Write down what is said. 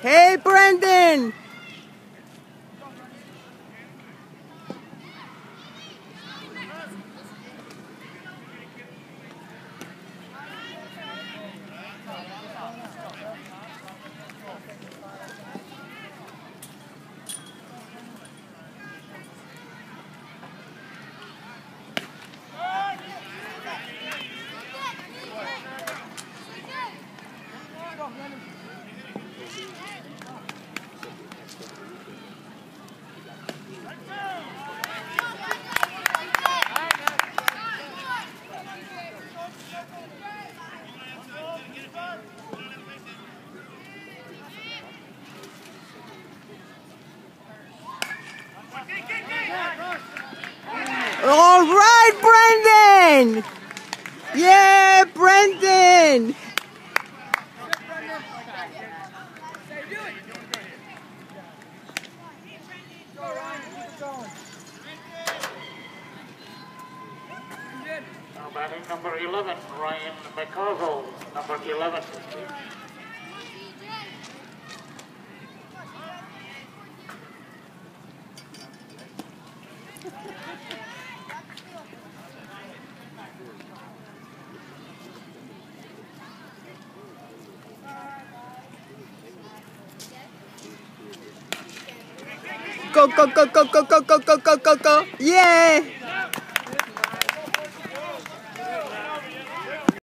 Hey, Brendan! All right, Brendan! Yeah, Brendan! Batting number 11, Ryan McCarville, number 11. Go, go, go, go, go, go, go, go, go, go, go! Yeah!